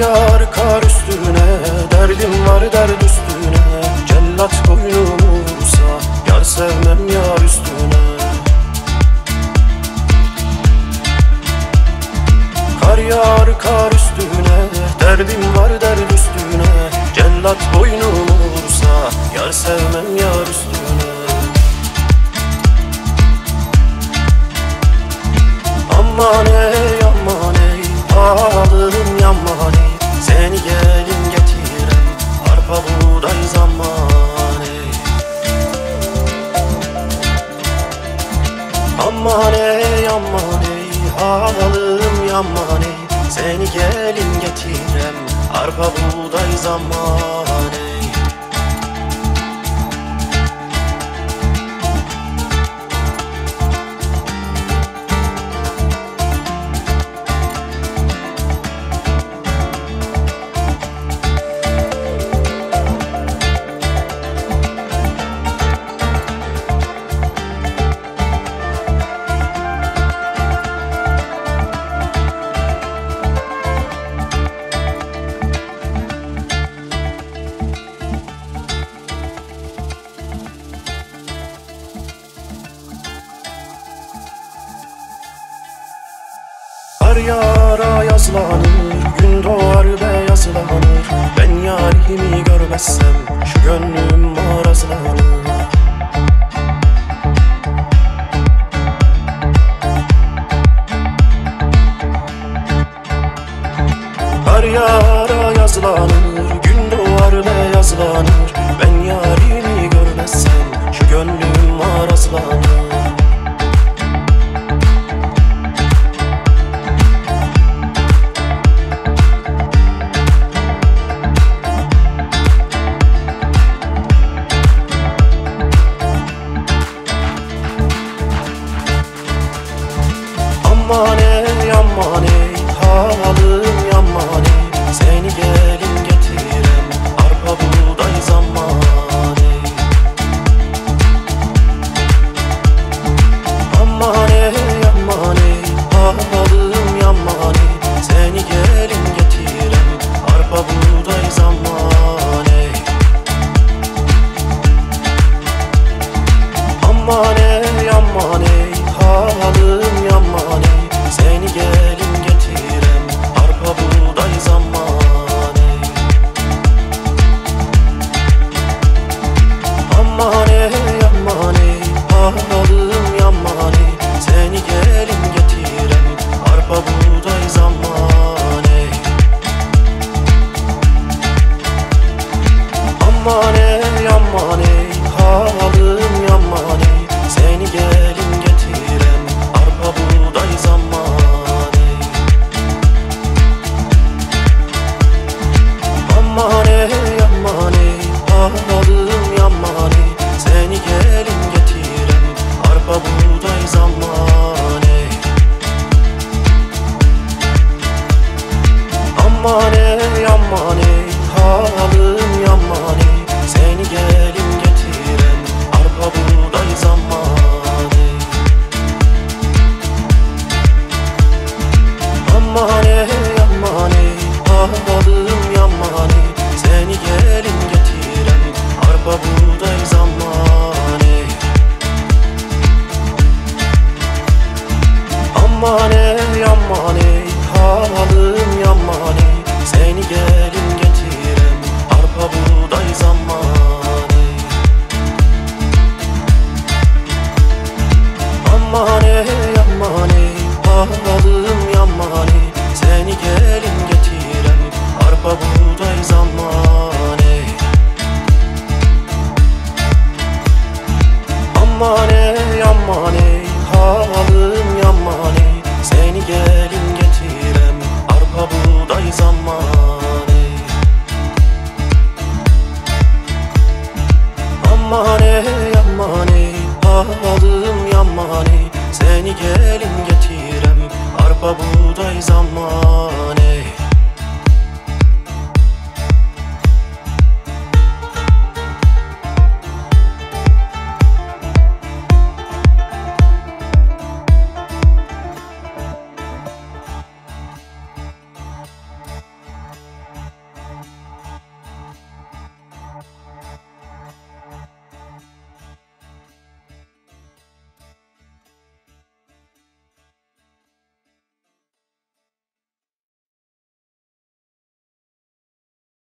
yağar kar üstüne Derdim var derd üstüne. Cellat boynumsa Yar sevmem yar üstüne. Kar yağar kar üstüne Derdim var derd üstüne. Cellat boynumsa Yar sevmem Yamane yamane halim yamane Seni gelin getirem arpa buğday zamane yazla Gün doğar beyazla anır Ben yarimi görmezsem şu gönlüm aman ey amor. Aldım yamani Seni gelin getirem Arpa buğday zamani